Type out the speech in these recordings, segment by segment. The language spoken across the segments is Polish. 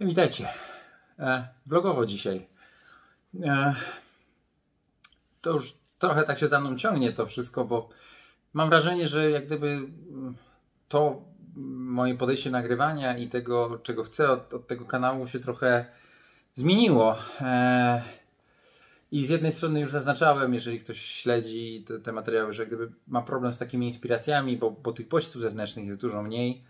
Witajcie. E, vlogowo dzisiaj. E, to już trochę tak się za mną ciągnie to wszystko, bo mam wrażenie, że jak gdyby mm, to moje podejście nagrywania i tego, czego chcę od, od tego kanału się trochę zmieniło. E, I z jednej strony już zaznaczałem, jeżeli ktoś śledzi te, te materiały, że jak gdyby ma problem z takimi inspiracjami, bo, bo tych bodźców zewnętrznych jest dużo mniej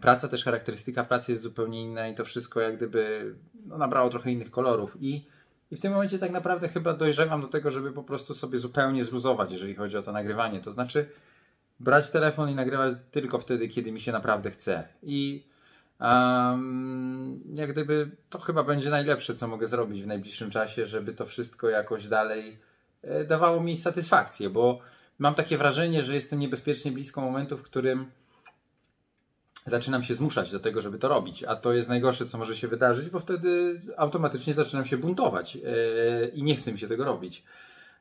praca, też charakterystyka pracy jest zupełnie inna i to wszystko jak gdyby no, nabrało trochę innych kolorów. I, I w tym momencie tak naprawdę chyba dojrzewam do tego, żeby po prostu sobie zupełnie zluzować, jeżeli chodzi o to nagrywanie. To znaczy brać telefon i nagrywać tylko wtedy, kiedy mi się naprawdę chce. I um, jak gdyby to chyba będzie najlepsze, co mogę zrobić w najbliższym czasie, żeby to wszystko jakoś dalej e, dawało mi satysfakcję, bo mam takie wrażenie, że jestem niebezpiecznie blisko momentu, w którym zaczynam się zmuszać do tego, żeby to robić, a to jest najgorsze, co może się wydarzyć, bo wtedy automatycznie zaczynam się buntować yy, i nie chcę mi się tego robić.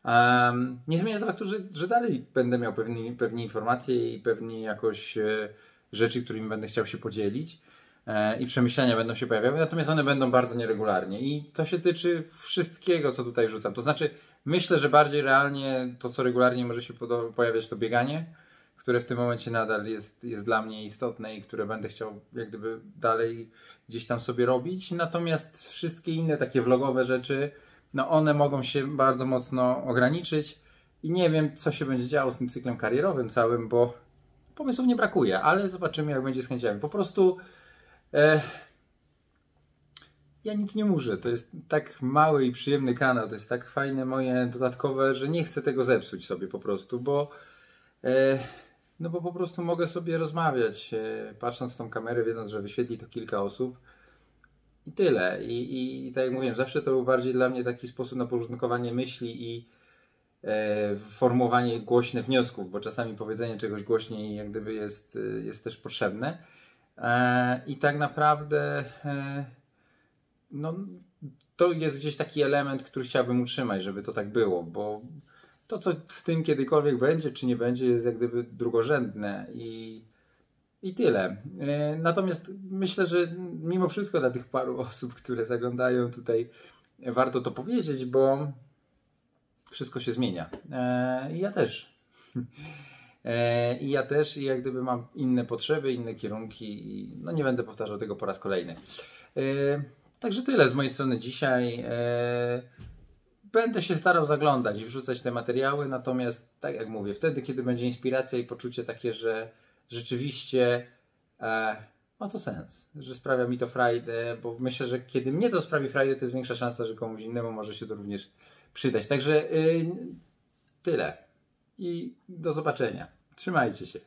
Um, nie zmienia to faktu, że, że dalej będę miał pewne, pewne informacje i pewnie jakoś e, rzeczy, którymi będę chciał się podzielić e, i przemyślenia będą się pojawiały, natomiast one będą bardzo nieregularnie i to się tyczy wszystkiego, co tutaj rzucam. To znaczy, myślę, że bardziej realnie to, co regularnie może się pojawiać, to bieganie, które w tym momencie nadal jest, jest dla mnie istotne i które będę chciał jak gdyby dalej gdzieś tam sobie robić. Natomiast wszystkie inne takie vlogowe rzeczy, no one mogą się bardzo mocno ograniczyć i nie wiem, co się będzie działo z tym cyklem karierowym całym, bo pomysłów nie brakuje, ale zobaczymy, jak będzie z chęciami. Po prostu e, ja nic nie muszę. To jest tak mały i przyjemny kanał, to jest tak fajne moje dodatkowe, że nie chcę tego zepsuć sobie po prostu, bo e, no bo po prostu mogę sobie rozmawiać, e, patrząc w tą kamerę, wiedząc, że wyświetli to kilka osób. I tyle. I, i, i tak jak mówiłem, zawsze to był bardziej dla mnie taki sposób na porządkowanie myśli i e, formułowanie głośnych wniosków, bo czasami powiedzenie czegoś głośniej jak gdyby jest, e, jest też potrzebne. E, I tak naprawdę e, no, to jest gdzieś taki element, który chciałbym utrzymać, żeby to tak było, bo to, co z tym kiedykolwiek będzie, czy nie będzie, jest jak gdyby drugorzędne i, i tyle. E, natomiast myślę, że mimo wszystko dla tych paru osób, które zaglądają tutaj, warto to powiedzieć, bo wszystko się zmienia. E, I ja też. E, I ja też, i jak gdyby mam inne potrzeby, inne kierunki, i no nie będę powtarzał tego po raz kolejny. Także tyle z mojej strony dzisiaj będę się starał zaglądać i wrzucać te materiały, natomiast tak jak mówię, wtedy, kiedy będzie inspiracja i poczucie takie, że rzeczywiście e, ma to sens, że sprawia mi to frajdę, bo myślę, że kiedy mnie to sprawi frajdę, to jest większa szansa, że komuś innemu może się to również przydać. Także y, tyle i do zobaczenia. Trzymajcie się.